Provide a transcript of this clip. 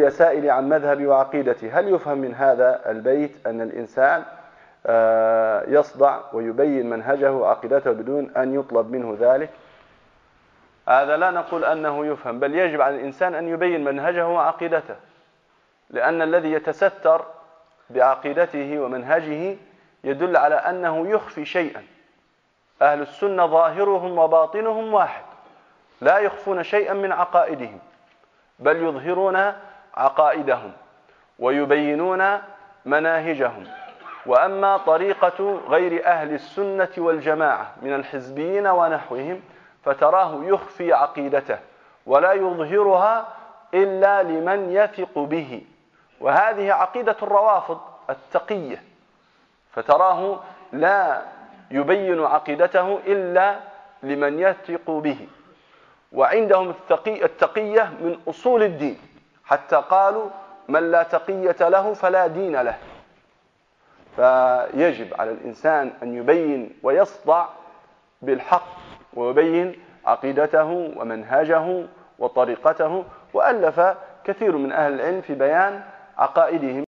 يسائل عن مذهبي وعقيدتي. هل يفهم من هذا البيت أن الإنسان آه، يصدع ويبين منهجه وعقيدته بدون أن يطلب منه ذلك؟ هذا لا نقول أنه يفهم بل يجب على الإنسان أن يبين منهجه وعقيدته لأن الذي يتستر بعقيدته ومنهجه يدل على أنه يخفي شيئا. أهل السنة ظاهرهم وباطنهم واحد لا يخفون شيئا من عقائدهم بل يظهرون عقائدهم ويبينون مناهجهم. وأما طريقة غير أهل السنة والجماعة من الحزبيين ونحوهم فتراه يخفي عقيدته ولا يظهرها إلا لمن يثق به. وهذه عقيدة الروافض التقية فتراه لا يبين عقيدته إلا لمن يثق به. وعندهم التقي التقية من أصول الدين. حتى قالوا من لا تقية له فلا دين له. فيجب على الإنسان أن يبين ويصدع بالحق ويبين عقيدته ومنهجه وطريقته وألف كثير من أهل العلم في بيان عقائدهم.